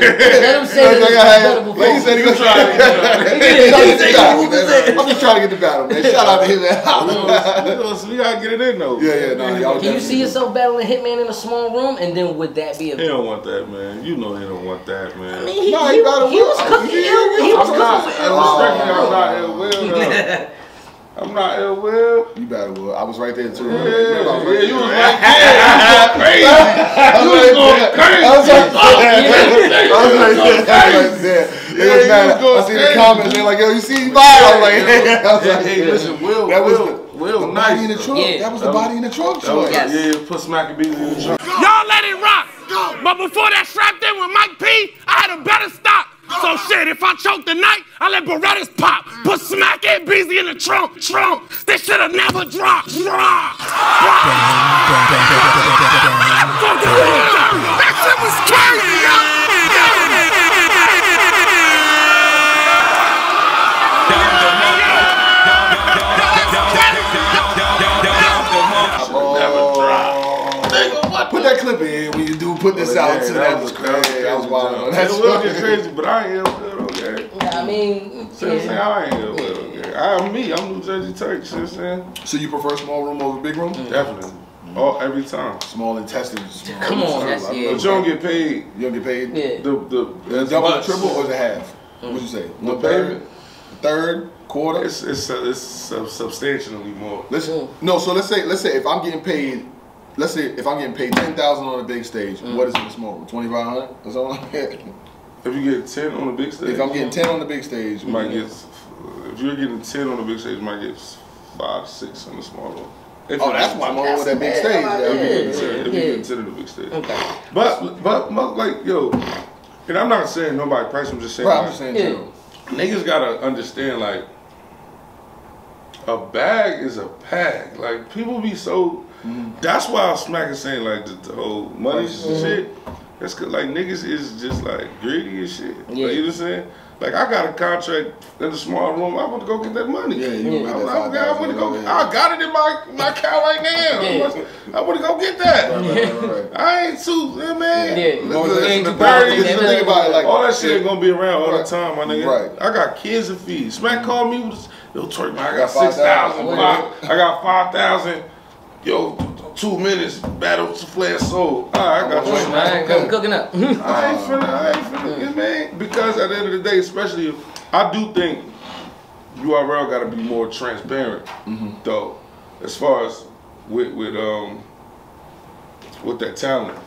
Let him say that Like he said he was performance. trying to Yeah, he said he was saying- I'm just trying to get the battle, man. Shout out to him, We man. gonna- we gotta get it in though. Yeah, yeah, nah, y'all Can you see yourself battling Hitman in a small room, and then would that be a? He don't want that, man. You know he don't want that, man. I mean, he, No, he, he battle he was cooking. He- ill- He was I'm not. cooking. Respectfully, I'm not ill will. I'm not ill will. You better will. I was right there too. Yeah, yeah, you was like, yeah, you was going crazy. I was like, Yeah. I was like, I was like, yeah. They Yeah, was mad. was I see the comments. They're like, yo, you see Bob? I was like, I was like, Hey, listen, Will, That was Will, the, Will, the nice. body in the trunk. Yeah. That was the body in the trunk That was. Yes. Yeah, put Smacky Beans in the trunk. Y'all let it rock. But before that strapped in with Mike P, I had a better stop. So shit, if I choke tonight, I let Berettas pop. Put Smack and Beezy in the trunk, trunk. This shit'll never drop. Drop. That shit was crazy, put this Yeah, out. too. That that was that crazy. That was wild. That That's will get crazy, but I ain't ill will, okay? Yeah, I mean, See what I'm saying? yeah. I ain't ill will, okay? I'm me. I'm Nu Jerzey Twork. See what I'm saying? So you prefer small room over big room? Definitely. Oh, every time. Small intestines. small Come on, intestines. that's- I yeah. love But you don't get paid You don't get paid. yeah. the the Is as it double, much. triple, or is it half? What'd you say? The One third, payment. third, quarter. It's it's uh, it's sub- substantially more. Listen, no. So let's say let's say if I'm getting paid, let's say if I'm getting paid ten thousand on a big stage, mm. what is it in the small room? Twenty five hundred or something like that. If you get ten on the big stage, If I'm getting ten on the big stage, you might get. If you're getting ten on the big stage, you might get five, six on the small one. If Oh, that's get why I'm 10. on with that big stage. Yeah, If you yeah, get 10, yeah. if you Yeah. get 10 on the big stage. Okay. But but but like yo, and I'm not saying nobody price. I'm just saying. Right, I'm like, just saying. Yeah. niggas gotta understand like a bag is a bag. Like people be so. That's why Smack is saying like the, the whole money mm-hmm. shit. That's cause like niggas is just like greedy and shit. Yeah. Like, you know what I'm saying? Like I got a contract in a small room. I want to go get that money. Yeah, you Yeah. yeah. I, that I, I want to go. yeah. I got it in my my account right now. Yeah. I want to go get that. Right, right, right, right. I ain't too, yeah, man. Yeah. Listen, Yeah, listen, the probably thing- never- the thing about it, like All that shit ain't gonna be around all the time, my nigga. Right. I got kids to feed. Smack mm-hmm. called me with yo Twork, man. I got got six thousand. I got five thousand. Yo, two minutes battle to flare soul. All right, I got you. Right, come cooking up. I ain't finna, I ain't finna, yeah, man. Because at the end of the day, especially, if, I do think URL got to be more transparent, though, as far as with with um with that talent.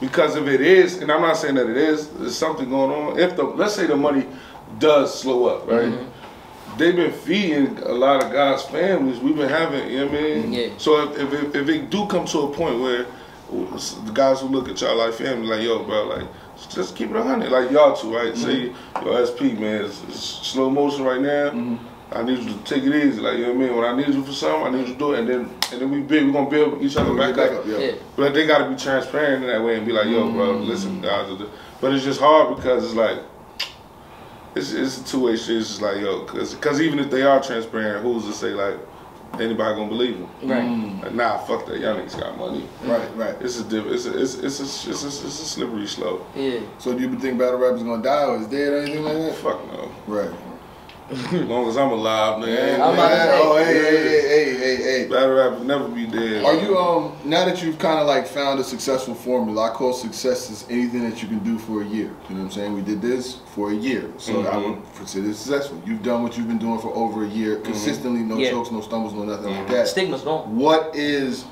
Because if it is, and I'm not saying that it is, there's something going on. If the let's say the money does slow up, right? They've been feeding a lot of guys' families. We've been having, you know what I mean? Yeah. So if, if, it, if it do come to a point where the guys who look at y'all like family, like, yo, bro, like, just keep it 100. Like, y'all two, right? Say, yo, SP, man, it's, it's slow motion right now. Mm. I need you to take it easy. Like, you know what I mean? When I need you for something, I need you to do it. And then and then we build, we're going to build each other back, Back up. up, yeah. Yeah. But they got to be transparent in that way and be like, yo, bro, listen, guys. But it's just hard because it's like, it's, it's a two way street. It's just like, yo, because cause even if they are transparent, who's to say, like, anybody gonna believe them? Right. Like, nah, fuck that. Y'all niggas got money. Right, right. It's a diff- it's a, it's it's a, it's a, it's a slippery slope. Yeah. So do you think battle rap is gonna die or is dead or anything like that? Fuck no. Right. As long as I'm alive, nigga. Yeah, ain't I'm about to man. say. Oh, hey, hey, hey, hey, hey. Battle rap will never be dead. Are you um now that you've kind of like found a successful formula? I call success is anything that you can do for a year. You know what I'm saying? We did this for a year, so I Mhm. would consider it successful. You've done what you've been doing for over a year consistently, no Yeah. chokes, no stumbles, no nothing like that. Stigma's gone. What is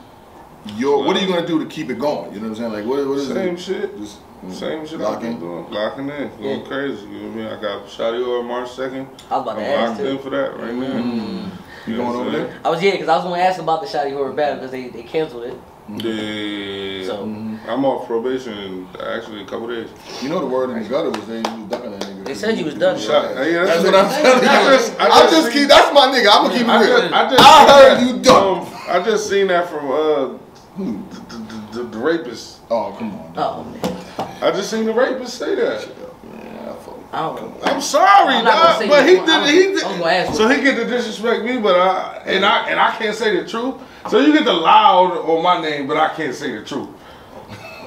your? What are you gonna do to keep it going? You know what I'm saying? Like what? What is Same it? shit. Just Same shit Lock I've been doing. Locking in. Going Yeah. crazy. You know what I mean? I got Shotty over March 2nd. I was about to I'm ask locked too. in for that right now. Mm. You know going what over I'm there? I was yeah, because I was gonna ask about the Shotty Horroh battle because they, they canceled it. Yeah. So- I'm off probation in actually a couple days. You know the word in the gutter was they was ducking that nigga. They said you was ducking. Shot. Yeah, That's that's what I'm telling you. I just, I I'm just, just keep. That's my nigga. I'm gonna keep it I real. just, I just I heard seen you that, duck. um, I just seen that from uh, who? The, the, the, the rapist. Oh come on. Oh man, I just seen the rapist say that. Man, I fuck- I don't know. I'm sorry, I'm not dog, but you- he I'm- did. He I'm did. So he get to disrespect me, but I and I and I can't say the truth. So you get the loud on my name, but I can't say the truth.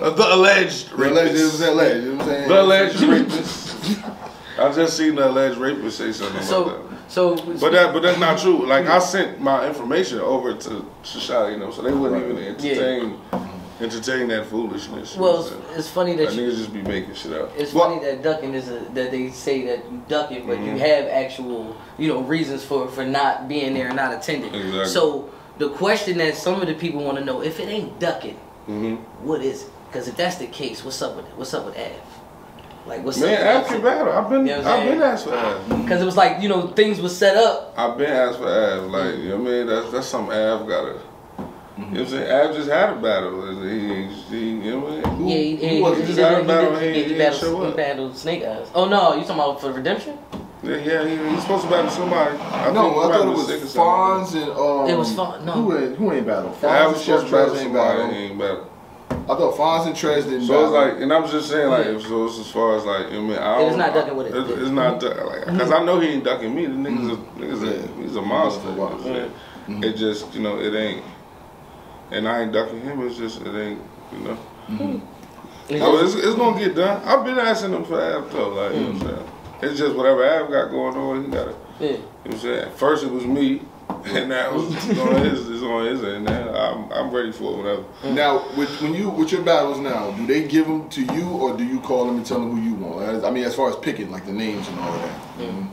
Uh, the alleged The alleged, it was alleged. You know what I'm saying? The alleged rapist. I just seen the alleged rapist say something like So that. so But that, but that's not true. Like I sent my information over to Shashada, you know, so they wouldn't even entertain, entertain that foolishness. well, it's, it's funny that you, niggas just be making shit up. it's Well- funny that ducking is a, that they say that you ducking, but Mm-hmm. you have actual you know reasons for for not being there and not attending. Exactly. So the question that some of the people want to know if it ain't ducking, hmm what is it? Because if that's the case, what's up with it? What's up with Ave? Like what's Man, up? ask your battle. I've been, You know I've been asked for Ave. Because it was like you know things were set up. I've been asked for Ave. Like, you know what I mean? That's that's something Ave gotta. You know what I'm saying? Ave just had a battle. He, he, you know what I mean? Who- yeah, he, who he, was he, he, Just had a did, he, battle, did, he- he, he he, battled, show he battled Snake Eyes. Oh no, you talking about for Redemption? Yeah, yeah, he, he's supposed to battle somebody. I No, I thought it was sick or something. Fonz and um. It was Fon- no. Who ain't who ain't battle? Fonz was supposed to battle Trez ain't somebody. battle. He ain't battle. I thought Fonz and Trez didn't So battle. it's like, and I'm just saying, like, Yeah. so it's as far as like, you know I mean, I don't- it's not ducking with it. It's, it's not ducking, like, because I know he ain't ducking me. The niggas, a, niggas, Yeah. a, he's a monster. You know mm-hmm. It just, you know, it ain't, and I ain't ducking him. It's just, it ain't, you know. Mm-hmm. So it's, it's gonna get done. I've been asking him for Ave though, like, you know what I'm mm. saying. It's just whatever Ave got going on, he got it. Yeah. You know what I'm saying? First it was me, and now it's on his, it's on his end. Now I'm, I'm ready for it, whatever. Mm. Now, with, when you with your battles now, do they give them to you or do you call them and tell them who you want? As- I mean, as far as picking, like the names and all of that. Mhm.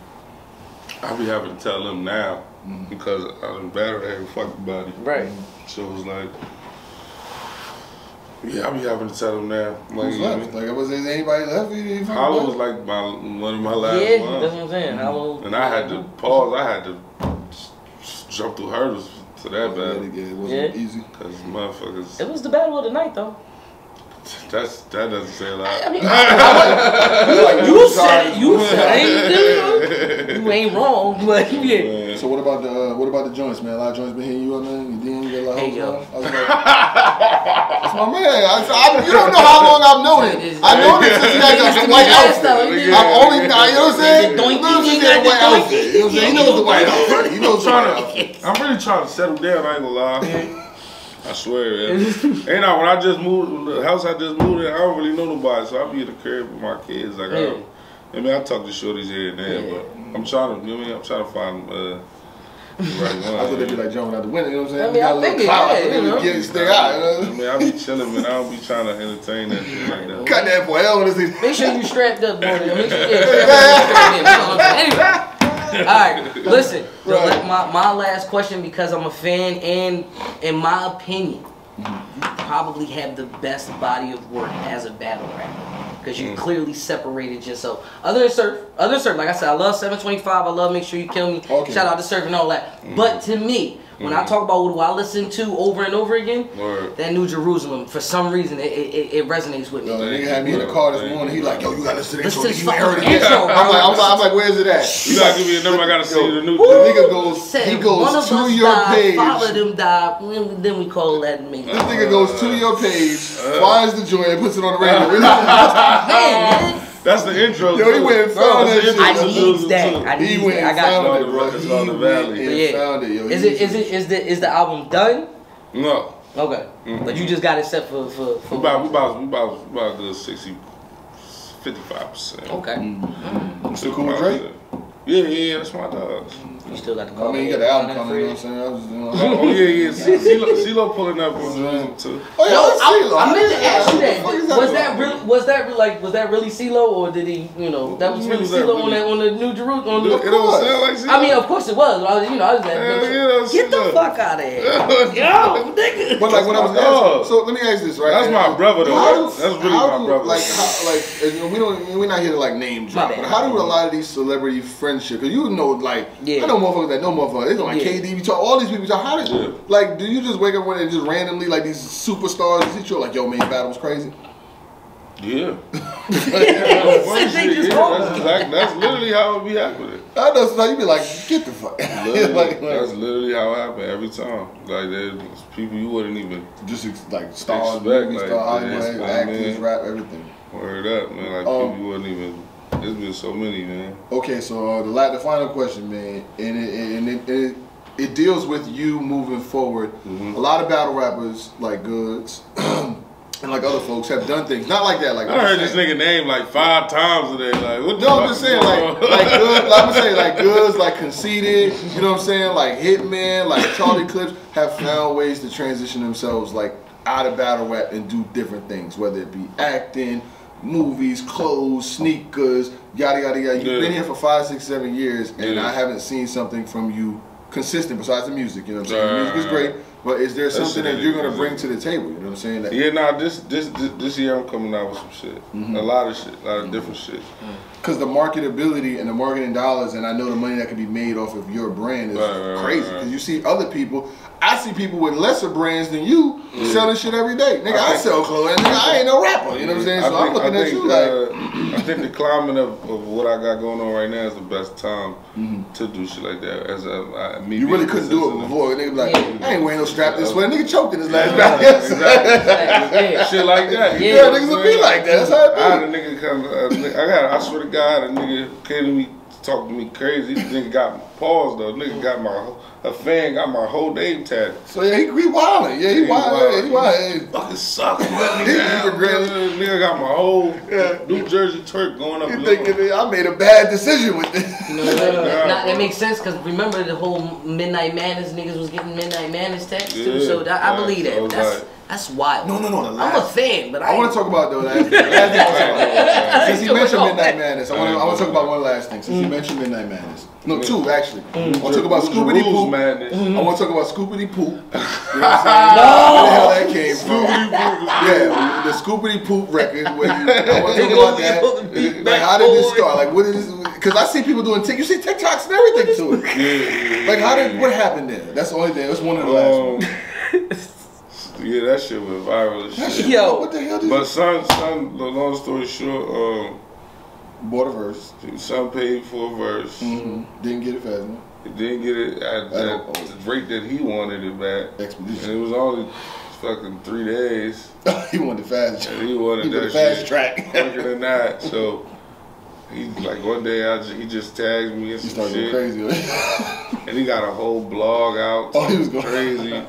I be having to tell them now mm-hmm. because I done battled every fucking body. Right. Mm-hmm. So it was like, yeah, I be having to tell them now. Like, Who's you left? Like, was there anybody left? You didn't Holla was like my one of my last Yeah, ones. that's what I'm saying. Holla. And I had to pause. I had to s- s- jump through hurdles to that oh, Yeah, battle it wasn't Yeah. easy. because motherfuckers. It was the battle of the night though. That's that doesn't say a lot. I mean, I, you, you said it. You said it. You ain't wrong, but yeah. So what about the uh, what about the joints, man? A lot of joints been hitting you up, man. You DM, you got a lot of Hey, yo. I was like, that's my man. I, I, you don't know how long I've known It is- him. I know this since he had that white outfit. I've only, you know what I'm saying? The doinky Little he thing the white outfit. You know what I'm saying? He knows the white outfit. He knows the white trying outfit. to, I'm really trying to settle down. I ain't gonna lie. I swear, yeah. ain't I? When I just moved, the house I just moved in, I don't really know nobody, so I be in the crib with my kids. Like, I, Yeah. don't- I mean, I talk to shorties here and there, Yeah. but I'm trying to, you know what I mean? I'm trying to find uh, the right one. I thought they'd be like jumping out the window. You know what I'm saying? I mean, We got I a little think it- clout. yeah, I thought they you know. would get stay out. you know? I mean, I be chilling, man. I don't be trying to entertain that shit like that. Cut that boy. I don't want to see. Make sure you strapped up, boy. Make sure, yeah, strap in, strap in. Anyway. All right, listen. the Right. my, my last question, because I'm a fan, and in my opinion, you probably have the best body of work as a battle rapper. Because you mm. clearly separated yourself. Other than surf, other than surf, like I said, I love 725. I love make sure you kill me. Okay. Shout out to surf and all that. But mm-hmm. to me, when I talk about what do I listen to over and over again, Word. that New Jerusalem, for some reason, it, it, it resonates with me. Yo, the nigga had me in the car this morning. He like, yo, you gotta listen to this Listen to You ain't heard fucking yet. intro, I'm like, I'm like, I'm like, where's it at? You gotta give me a number. I gotta see Yo, the new. The nigga goes, Said he goes to your died, page. Follow them die. Then then we call that me. This nigga goes to your page, Uh. finds the joint, and puts it on the radio. Man, That's the intro. Yo, he went and found that's that shit. I need that. I too. he need went that. I got found you. it, bro. It's He on the went valley. and Yeah. found it, yo. Is it is it is the is the album done? No. Okay, but you just got it set for for, We about, we about, we about, we about a good 60, 55 percent. Okay, mm-hmm. Mm-hmm. You still cool with Drake? Yeah, yeah, that's my dogs. Mm-hmm. You still got the I mean, you got the album coming, you know what I'm saying? I was, you know, Oh, yeah, yeah. CeeLo CeeLo pulling up on Zoom too. Oh, yeah, Yo, I, Lord. I meant to ask you that. What the Was that really? Was that really, like? Was that really CeeLo, or did he? You know, that was really was CeeLo on that on the New Jerusalem. On It the, don't sound like CeeLo. I mean, of course it was. I was, you know, I was like, Hell yeah, get the fuck out of here, yo, nigga. But like when I was asking, so let me ask this, right? That's my brother, though. That's- that's really my brother. Like, like we don't, we're not here to like name drop, but how do a lot of these celebrity friendships? Cause you know, like, Yeah. I know motherfuckers that know motherfuckers. They know like Yeah. KD, we talk all these people. Talk, how did Yeah. like? Do you just wake up one day and just randomly like these superstars? Is it you like, yo, man, battle was crazy? Yeah. They Funny just shit, yeah, that's, exact, that's literally how it be happening. I know sometimes you be like, get the fuck, Literally, like, that's literally how it happened every time. Like there's people you wouldn't even just ex- like stars, Expect, movie like, stars, yeah, Hollywood, man. rap, everything. word up, man. Like Um, people you wouldn't even. There's been so many, man. Okay, so uh, the la- the final question, man, and it and it, it, it deals with you moving forward. Mhm. A lot of battle rappers like Goodz and like other folks have done things not like that. Like I heard this nigga name like five times today. Like what? No, I'm just saying like like good. Like I'm saying like Goodz, like conceited. You know what I'm saying? Like Hitman, like Charlie Clips have found ways to transition themselves like out of battle rap and do different things, whether it be acting. Movies, clothes, sneakers, yada yada yada. You've Yeah. been here for five, six, seven years, and Yeah. I haven't seen something from you consistent besides the music. You know what I'm saying? Right, the music is great, but is there something that you're gonna bring to the table? You know what I'm saying? That, Yeah, nah, this, this this year I'm coming out with some shit. Mm-hmm. A lot of shit, a lot of different shit. Because the marketability and the marketing dollars, and I know the money that can be made off of your brand is Right, right, right, crazy. right. Because you see other people, I see people with lesser brands than you selling shit every day. Nigga, I, I sell clothes, and nigga, I ain't no rapper. You know what I'm saying? So I I'm looking I at think, you like, uh, I think the climate of, of what I got going on right now is the best time to do shit like that. As a, I, me Mm-hmm. you really couldn't do it consistent. before. Nigga be like, Yeah. I ain't wearing no strap this way. Nigga choked in his last Yeah, battle. exactly. Yeah. Shit like that. you Yeah, know what niggas I'm be like that. That's how it be. I had a nigga come. A nigga, I got. I swear to God, a nigga came to me, talk to me crazy. This nigga got paused though. Nigga got my a fan got my whole name tatted. So yeah, he, he wildin'. Yeah, he He wild. Yeah, he wildin'. wild. Fucking sucks. Let me He down. regret. Nigga, nigga got my whole Yeah. Nu Jerzey Twork going up. You and thinking I made a bad decision with this? You know, that, that, that makes sense because remember the whole Midnight Madness niggas was getting Midnight Madness texts too. So that, I believe that. it's That's like- that's wild. No, no, no, the I'm a fan, but I, I want to talk about though. Last, last thing I wanna talk about. Since he mentioned on. Midnight Madness, I want to I want to talk about one last thing. Since he mm. mentioned Midnight Madness, no, two actually. I want to talk about Who's the Scoopity Poop. madness. I want to talk about Scoopity Poop. You know what I'm saying? Where the hell that came from? Yeah, the Scoopity Poop record. Where you, I want to talk about that. Like, how did this start? Like, what is? Because I see people doing Tik. You see TikToks and everything to it. Yeah, yeah, Like, how did? What happened there? That's the only thing. That's one of the last ones. Yeah, that shit went viral as shit. shit, Yo. what the hell did? But son, son, the long story short, um, Bought a verse. son paid for a verse. hmm Didn't get it fast enough. He didn't get it at, At at all. the rate that he wanted it back. Expedition. And it was only fucking three days. he wanted the fast. And he wanted He that fast shit track. quicker than that. So he like one day I just, he just tagged me and He some started shit. crazy. And he got a whole blog out. Oh, he was going- crazy.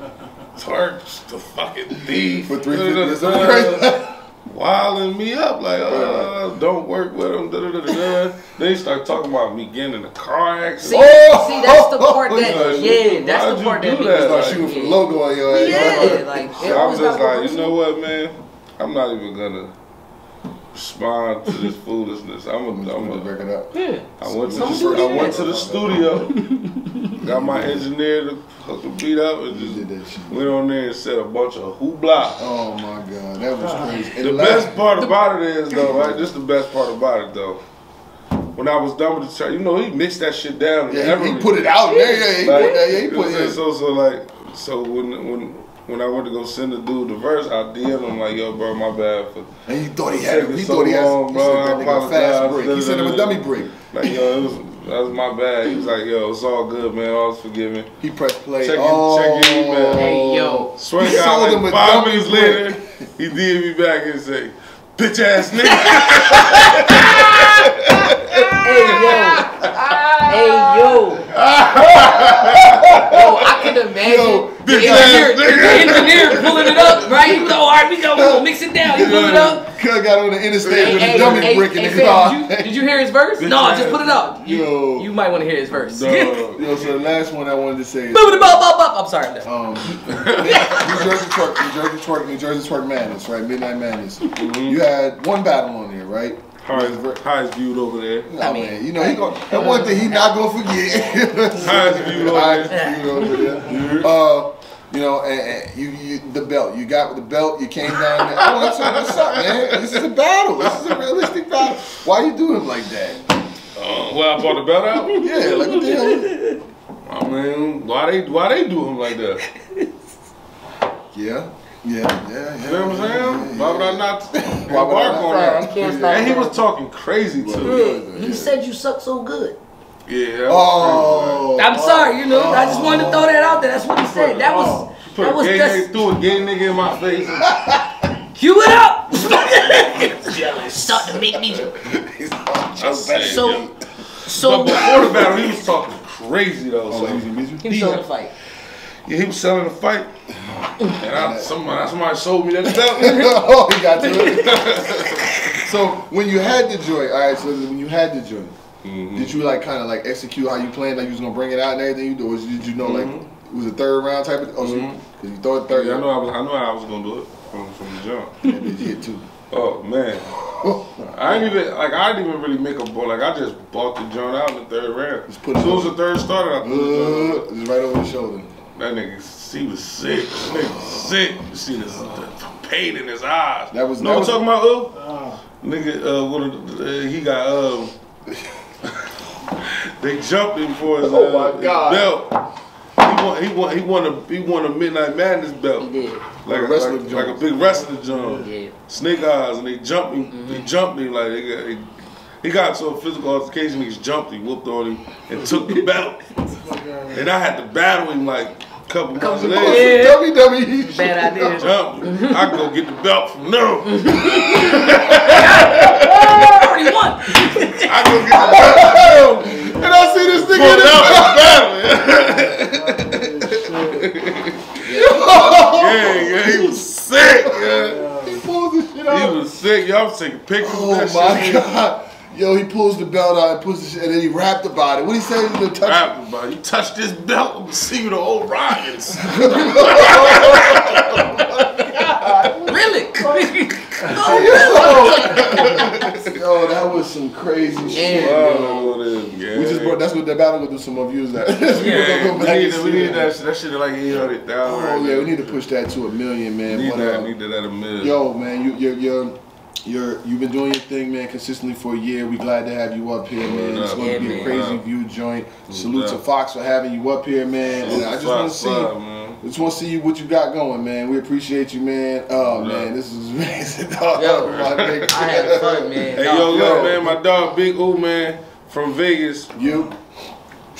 Tworks, the fucking thief. For three fifty or something. Wilding me up like, uh, don't work with him. Da, da, da, da, da. Then he start talking about me getting in a car see, accident. Oh! see that's the part Like, that yeah, that's the part do that that? makes Start Like, shooting for the yeah. logo on your ass. Yeah, like So I'm just like, you know what, man? I'm not even gonna respond to this foolishness. I'm I'm a, I'm gonna a, break it up. Yeah. I went to the, I went to the studio, got my engineer to hook the beat up, and You did just that shit. went on there and said a bunch of hoopla. Oh my god, that was crazy. And The best part about it is though, right? This is the best part about it though. When I was done with the track, you know, he mixed that shit down. Yeah, he, he put it out there. Yeah, he Like, put that. Yeah, he put what I'm saying? it. So so like so when when when I went to go send the dude the verse, I DM him like, yo, bro, my bad for And he thought he had. Taking He so thought he had. long, He bro. said I that nigga a fast break. He sent him a dummy break. like yo, it was that was my bad. He was like, yo, it's all good, man. All's forgiven. He pressed play. Check your- oh, check your email. Hey, yo. Swear He to sold God, him a like five dummy minutes later, he DM me back and say, bitch ass nigga. Hey yo. hey yo. yo, I can imagine Yo, the, bitch engineer, the engineer pulling it up, right? He was like, all right, we go, we gonna mix it down. He pull it up. Cuz got on the interstate with Hey, a dummy hey, brick in hey, car. did, you, did you hear his verse? Bitch No, ass. just put it up. You, Yo. you might want to hear his verse. Dog. Yo, so the last one I wanted to say is. I'm sorry. I'm um, Nu Jerzey Twork, Nu Jerzey Twork, Nu Jerzey Twork madness, right? Midnight madness. You had one battle on there, right? Highest, highest viewed over there. Nah, I mean- man, you know he going that one thing he not gonna forget. Highest viewed over Highest viewed over there. Uh, you know, and, and you, you the belt. You got the belt. You came down there. I want to what's up, man? This is a battle. This is a realistic battle. Why you do him like that? Uh, well, I brought the belt out. Yeah, like what the hell? I mean, why they why they do him like that? Yeah, yeah, yeah, yeah. You know what I'm saying? Why would I not Why would embark on I that? And he was talking crazy too. Yeah, he said you suck so good. Yeah. Oh, I'm sorry, you know. I just wanted to throw that out there. That's what he said. That was crazy. Put that was gay that's, nigga, threw a gay nigga in my face. Cue it up. Start to make me. So so But before the battle, he was talking crazy though. Oh, So he was in music? he was showing the fight. yeah, he was selling the fight. And I, somebody, somebody sold me that belt. oh, he got to it. so when you had the joint, all right. So when you had the joint, Mm-hmm. did you like kind of like execute how you planned, like you was gonna bring it out and everything you do, or did you know like it was a third round type of? Oh, so because you thought third, Mm-hmm. Yeah, I know I was. I know I was gonna do it from, from the jump. and then you hit two. Oh man, I didn't even like. I didn't even really make a ball. Like I just bought the joint out in the third round. Just put as soon as the third started, I threw the joint Uh, just right over the shoulder. That nigga, he was sick. That nigga was sick. You see this the pain in his eyes. That was- know that I'm was- talking about? Uh, nigga, uh, one of the, uh, he got um. they jumped him for his, uh, Oh, my his God. belt. He won. He won. He won a. He won a Midnight Madness belt. He did. Like, a a, wrestling like, like a big wrestling joint. Yeah. Snake eyes, and they jumped him. They jumped him like they got. They, he got to a physical altercation. He jumped him, whooped on him, and took the belt. and I had to battle him like a couple months later. Yeah. WWE. shit. Bad idea. Jump. I go get the belt from them. I already won. Go get the belt. And I see this nigga. for the battle. Oh, yeah, yeah, he was sick. Yeah. He pulls this shit out. He was sick. Y'all was taking pictures Oh of that my shit. god. Yo, he pulls the belt out and puts the shit, and then he rapped about it. What he say? He gonna touch Rap about it. You touch this belt, I'm gonna see you the old Ryans. Really? Yo, that was some crazy shit. Yeah. Oh, them, yeah. We just brought. That's what the battle gonna do some more views now. Yeah, We're we need, and that- we need that. that. shit- That shit is like eight hundred thousand. Oh yeah, we need to push that to a million, man. Need But, that. uh, Need that at a million. Yo, man, you, you're, you're, you're, you've been doing your thing, man, consistently for a year. We glad to have you up here, man. It's going to be a man. crazy view joint. Salute to Fox for having you up here, man. And I just want to see, man. I just want to see what you got going, man. We appreciate you, man. Oh Yeah. man, this is amazing, dog. Yo, My nigga. I had fun, man. Hey, Nah, yo, yo. look, man, my dog Big O, man, from Vegas. You,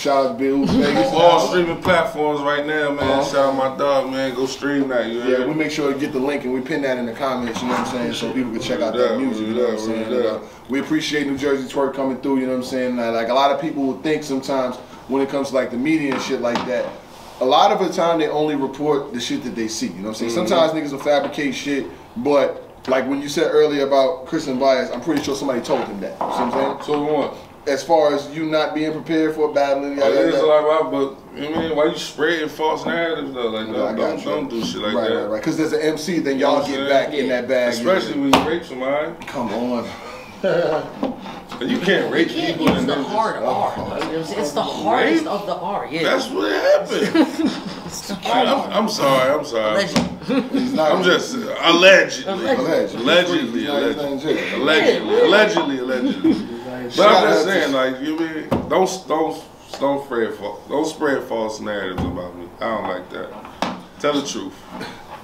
shout out to Bill Vegas. All streaming platforms right now, man. Uh-huh. Shout out my dog, man. Go stream that. You Yeah, we make sure to get the link and we pin that in the comments, you know what I'm saying, so people can check out that music, you know what I'm saying. Uh, we appreciate Nu Jerzey Twork coming through, you know what I'm saying. Uh, like a lot of people would think sometimes when it comes to like the media and shit like that, a lot of the time they only report the shit that they see, you know what I'm saying. Mm-hmm. Sometimes niggas will fabricate shit, but like when you said earlier about Christian Bias, I'm pretty sure somebody told him that. You know what I'm saying? So what? As far as you not being prepared for a battle and Oh, yada, it is yada. like, why, but I mean, why you spreading false narratives though? Like, I don't, don't, don't do shit like right, that. right, right. Because there's an MC, then You know y'all get saying? back in that bag. Especially when you rape somebody. Come on. You can't rape You can't people. use and the then just- hard oh, R. You know what I'm saying? It's the hardest of the R. Yeah. That's what happened. It's the hard I'm, R. I'm sorry. I'm sorry. Legend. I'm just allegedly, Allegedly. allegedly, allegedly, allegedly, allegedly, allegedly. But I'm just saying, like, you mean don't don't don't spread don't spread false narratives about me. I don't like that. Tell the truth.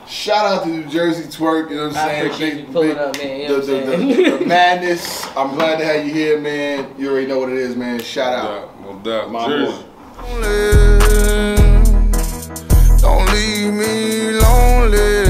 Shout out to Nu Jerzey Twork, you know what I'm saying? Up, man. You know the, the, the, the, madness. I'm glad to have you here, man. You already know what it is, man. Shout out. No. My Jersey. boy. Don't leave me lonely.